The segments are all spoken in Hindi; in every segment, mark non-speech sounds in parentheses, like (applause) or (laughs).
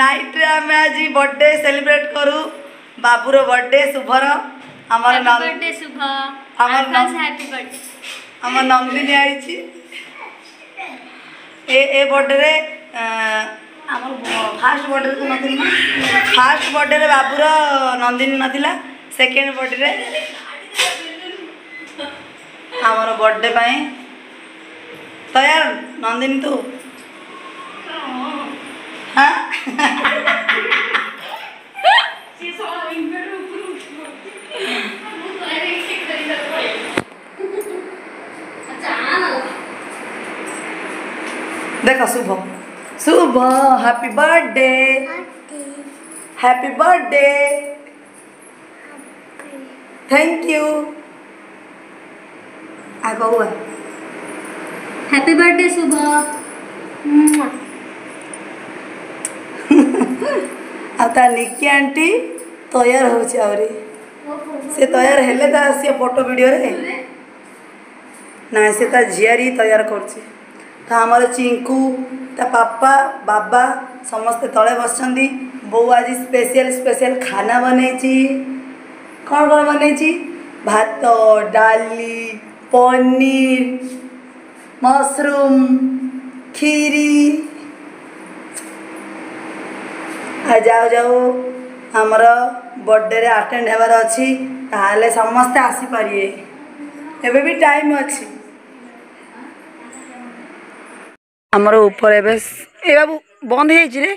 নাইটে আমি আজি বার্থডে সেলিব্রেট করু বাবুর বার্থডে শুভর আমার বার্থডে শুভ আমার হ্যাপি বার্থডে আমার নন্দিনী আইছি এ এ বার্থডে আমার ফার্স্ট বার্থডে তো নথিল ফার্স্ট বার্থডে বাবুর নন্দিনী নথিলা সেকেন্ড বার্থডে আমার বার্থডে পাই তৈয়ার নন্দিনী তু देखा शुभ शुभ happy birthday happy birthday thank you आगे हुआ हैप्पी बर्थडे शुभ ଆଉ ତା ନିକି ଆଣ୍ଟି ତୟାର ହେଉଛି ଆହୁରି ସେ ତୟାର ହେଲେ ତା ସିଏ ଫଟୋ ଭିଡ଼ିଓରେ ନା ସେ ତା ଝିଆରୀ ତୟାର କରୁଛି ତ ଆମର ଚିଙ୍କୁ ତା ପାପା ବାବା ସମସ୍ତେ ତଳେ ବସିଛନ୍ତି ବୋଉ ଆଜି ସ୍ପେଶିଆଲ ସ୍ପେଶିଆଲ ଖାନା ବନେଇଛି କ'ଣ କ'ଣ ବନେଇଛି ଭାତ ଡାଲି ପନିର ମସରୁମ୍ କ୍ଷୀରି ଯାଉ ଯାଉ ଆମର ବର୍ଥଡ଼େରେ ଆଟେଣ୍ଡ ହେବାର ଅଛି ତାହେଲେ ସମସ୍ତେ ଆସିପାରିବେ ଏବେ ବି ଟାଇମ୍ ଅଛି ଆମର ଉପରେ ଏବେ ଏ ବାବୁ ବନ୍ଦ ହେଇଯାଇଛି ରେ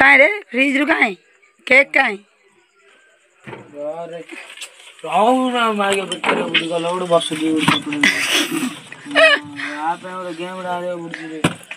କାହିଁ ରେ ଫ୍ରିଜ୍ରୁ କାହିଁ କେକ୍ କାହିଁ ରହୁନା ମାଗେ ପେଟରେ ବୁଲି ଗଲା ଗୋଟେ ବସୁଛି ଗୋଟେ ଗେମ୍ ଗୋଟେ ଆଣିବାକୁ ପଡ଼ୁଛି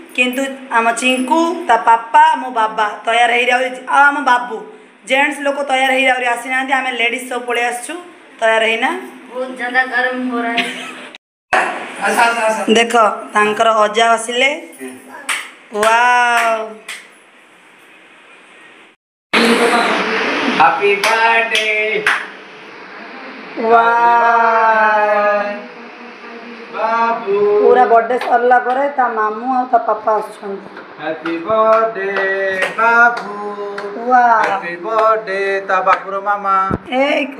କିନ୍ତୁ ଆମ ଚିଙ୍କୁ ତା ପାପା ମୋ ବାବା ତୟାର ହେଇରି ଆହୁରି ଆଉ ଆମ ବାବୁ ଜେଣ୍ଟସ୍ ଲୋକ ତୟାର ହେଇରି ଆହୁରି ଆସିନାହାନ୍ତି ଆମେ ଲେଡ଼ିଜ୍ ସବୁ ପଳେଇ ଆସିଛୁ ତୟାର ହେଇନା ଦେଖ ତାଙ୍କର ଅଜା ଆସିଲେ wow happy birthday wow birthday Sarla पर ता मामू आ ता पापा आछंती हैप्पी बर्थडे बाबू वाह हैप्पी बर्थडे ता बाबूर मामा एक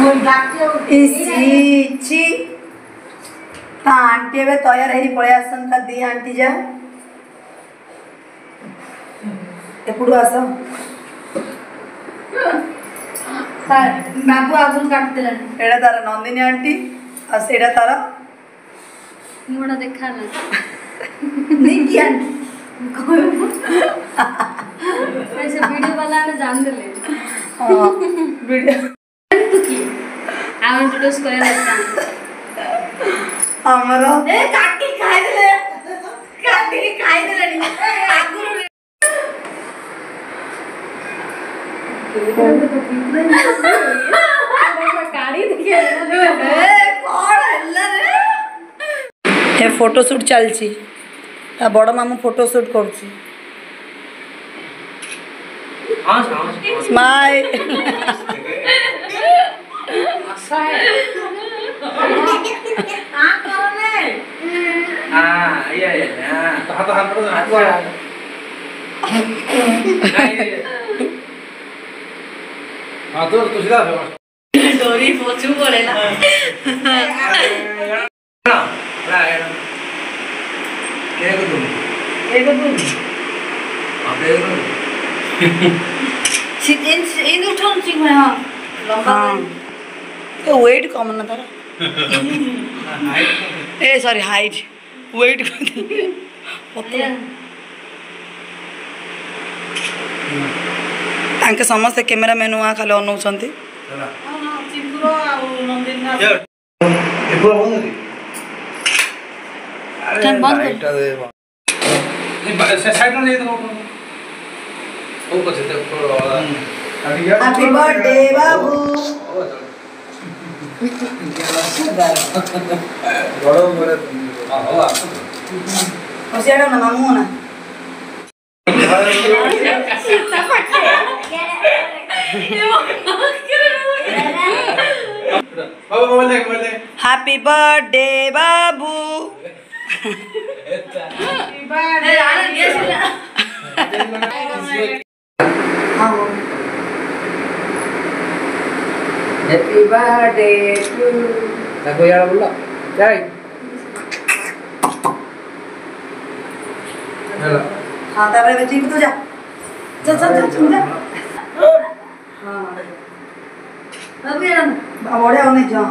मोर डाक्यो इसी ची ता आंटी बे तैयार हेली पळे आसन ता दी आंटी जा एपुडू आसो बाबू आगुन काट एडा तारा नंदिनी आंटी আর সেটা তারা মোড়া দেখা না নেই ऐसे वीडियो वाला ने जान दे ले हां वीडियो तू की आई वांट टू डू करे लगता हमरो ए काकी खाई देले काकी खाई देले आगुरु तो कितना गाड़ी देखिए ଏ ଫଟୋ ସୁଟ୍ ଚାଲିଛି ତା ବଡ଼ ମାମୁଁ ଫଟୋ ସୁଟ୍ କରୁଛି ସ୍ମାଇଲ୍ हाँ तो तुझे डोरी पोछू बोले ना केगो तुम केगो तुम आप केगो तुम सिट इन इन उठन सिंह में हां लंबा ये वेट कम ना तारा ए सॉरी हाइट वेट पतला ତାଙ୍କେ ସମସ୍ତେ କ୍ୟାମେରାମ୍ୟାନ୍ ନୂଆ ଖାଲି ଅନଉଛନ୍ତି (laughs) Happy birthday, Babu! Happy Happy birthday to Lagu yang pula. Jai. Hello. हाँ तब रे बच्ची तो जा जा जा जा जा हाँ अब ये अब औरे औने जा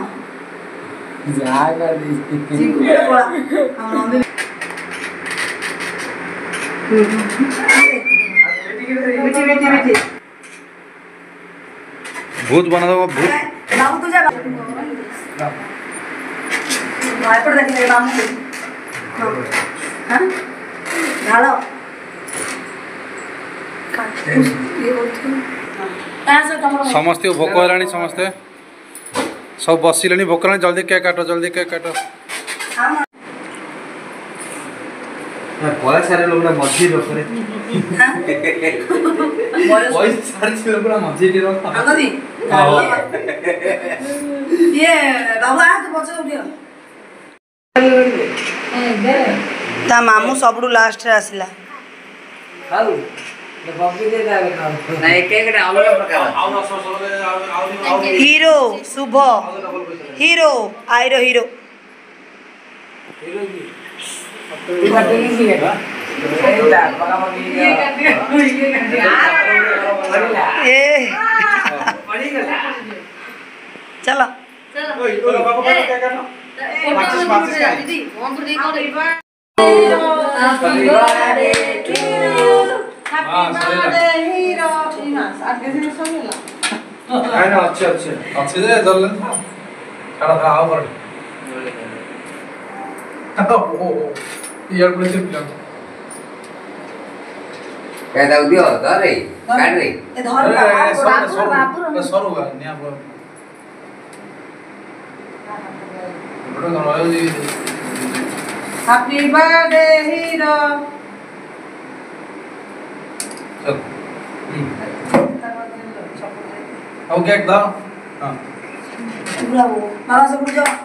जा कर दी चिकन बोला हम लोग भूत बना दो भूत लाओ जा भाई पर देख ले लाओ हां घालो काट ये समस्ते भोक हलानी समस्ते सब बसिले भोक जल्दी क्या काट जल्दी क्या काट পয়া সারে লোকটা মধ্যে রকরে তা মামু সবু লাস্টে আসিলা হিরো শুভ হিরো আইর হিরো चलो Happy birthday to you. Happy birthday, hero. আজকে দিনে শুনলা হ্যাঁ না আচ্ছা আচ্ছা আচ্ছা দে দলেন কাটা খাওয়া পড়ে Kata dia, tarik, tarik. Eh, tarik. Rapur, rapur, rapur. Soru kan, ni apa? Berapa kalau ada? Happy birthday, hero. Cuk. Hmm. Aku kek dah. Ah. Bravo. Mama sebut jauh.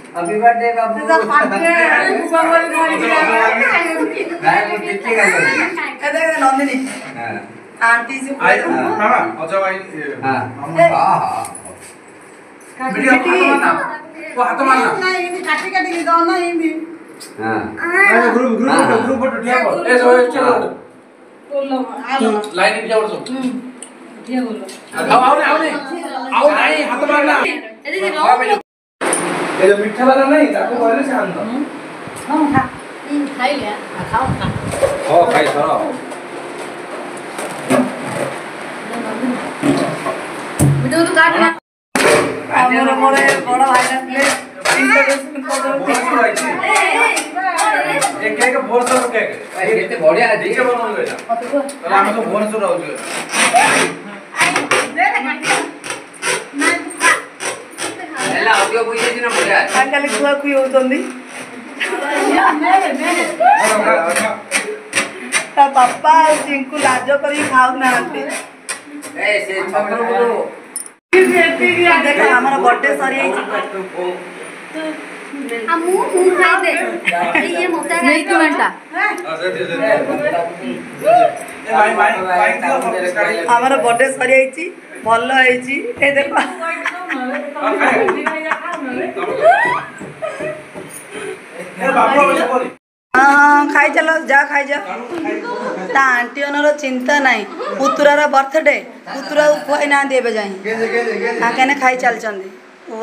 Happy birthday बाबू तो सब पार्टी है बाबू ने टिक्की कर दी अरे नंदिनी आंटी से आई ना हाँ। हाँ, हाँ, अच्छा भाई हां बेटी हां वो हाथ मारना नहीं ये काट के दे दो ना ये भी हां ग्रुप ग्रुप ग्रुप फोटो उठा ए सो चलो तो लो लाइन में जाओ तो आओ आओ आओ नहीं हाथ मारना अरे ये जो मीठा वाला नहीं ताको बोले से आंदो हां हां इन खाई ले खाओ खाओ ओ खाई करो वीडियो तो काटना আমার বড় বড় ভাইটা প্লে তিনটা বেশি পড়ো বড় হইছে এক কেক ভোর সর কেক এতে বড় আছে নিচে বড় হইছে তাহলে আমাকে ভোর সর হইছে అంకల్ క్లాక్ అవుతుంది ତା ବାପା ଆଉ ଚିଙ୍କୁ ଲାଜ କରିକି ଖାଉନାହାନ୍ତି ଦେଖ ଆମର ବର୍ଥଡେ ସରିଯାଇଛି ଆମର ବର୍ଥଡେ ସରିଯାଇଛି ଭଲ ହେଇଛି ଏ ଦେଖ ଖାଇଚାଲ ଯା ଖାଇଯା ତା ଆଣ୍ଟି ଅନର ଚିନ୍ତା ନାହିଁ ପୁତୁରାର ବର୍ଥଡେ ପୁତୁରାକୁ ଖୁଆଇ ନାହାନ୍ତି ଏବେ ଯାଇ ତାଙ୍କେ ଖାଇ ଚାଲିଛନ୍ତି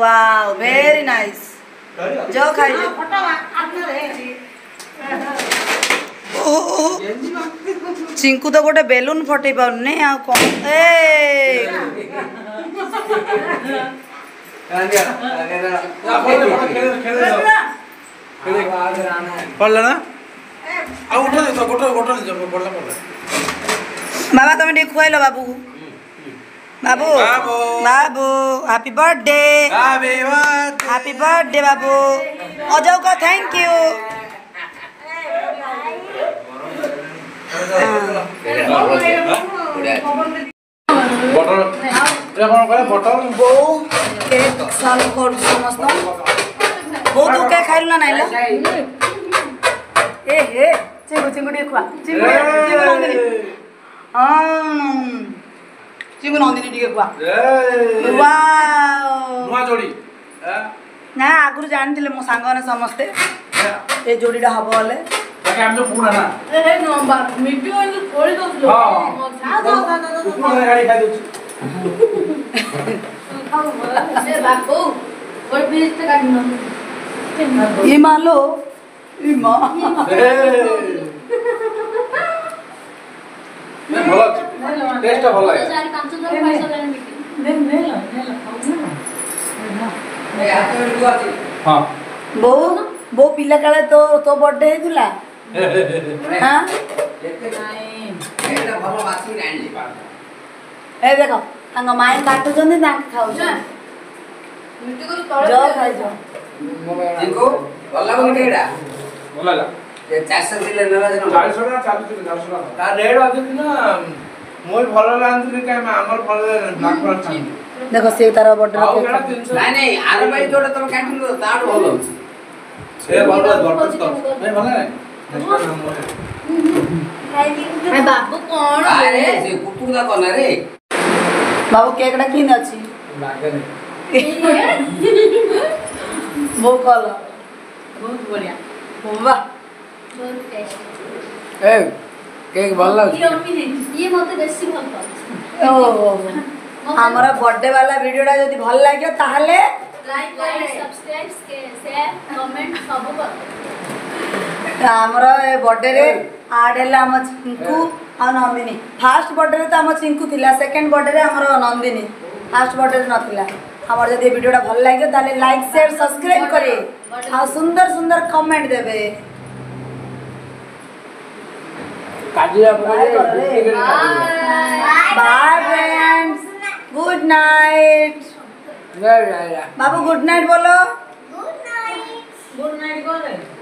ୱାଓ ଭେରି ନାଇସ୍ ଯ ଖାଇଛ চিঙ্কু তো গোটে বেলুন ফটাই পারুনি আউ কোন এ পড়লা না আউ উঠা দে তো গোটা গোটা দে পড়লা পড়লা বাবা তুমি ঠিক খুয়াইলো বাবু बाबू बाबू हैप्पी बर्थडे हैप्पी बर्थडे बाबू अजय का थैंक यू ଆଗରୁ ଜାଣିଥିଲେ ମୋ ସାଙ୍ଗମାନେ ସମସ୍ତେ ଏ ଯୋଡ଼ିଟା ହବ ହେଲେ काम जो पूर्ण ना ए नो बाप मिट्टी होय तो कोळी तो लो हां जा जा जा जा पूर्ण गाडी खाई दोची खाऊ बे बापू कोई भी इस तक न ये मान लो ये मां ଭଲ ଟେଷ୍ଟ ଭଲ ଲାଗେ ବୋଉ ବୋଉ ପିଲା କାଳେ ତୋ ତୋ ବର୍ଥଡେ ହେଇଥିଲା হ্যাঁ এই দেখো ତାଙ୍କ ମାଇଁ କାଟୁଛନ୍ତି ତାଙ୍କ ଖାଉଛନ୍ତି ଦେଖ ସିଏ ତାର ବଡର ଆର ଭାଇ ଯୋଉଟା ତମେ କାଟିଲ ତାଠୁ ଭଲ ସେ ଭଲ ଭଲ बाबू कौन केक ना किन अछि बहुत बहुत ये बर्थडे वाला वीडियो যদি ভাল লাগে তাহলে লাইক করে সাবস্ক্রাইব শেয়ার কমেন্ট ଆମର ଏ ବର୍ଥଡେରେ ଆର୍ଟ ହେଲା ଆମ ଚିଙ୍କୁ ଆଉ ନନ୍ଦିନୀ ଫାର୍ଷ୍ଟ ବର୍ଥଡେରେ ତ ଆମ ଚିଙ୍କୁ ଥିଲା ସେକେଣ୍ଡ ବର୍ଥଡେରେ ଆମର ନନ୍ଦିନୀ ଫାର୍ଷ୍ଟ ବର୍ଥଡେରେ ନଥିଲା ଆମର ଯଦି ଏ ଭିଡ଼ିଓଟା ଭଲ ଲାଗିବ ତାହେଲେ ଲାଇକ୍ ସେୟାର ସବସ୍କ୍ରାଇବ୍ କରିବେ ଆଉ ସୁନ୍ଦର ସୁନ୍ଦର କମେଣ୍ଟ ଦେବେ গুড নাইট বাবু গুড নাইট বলো গুড নাইট ଗୁଡ଼ নাইট বলো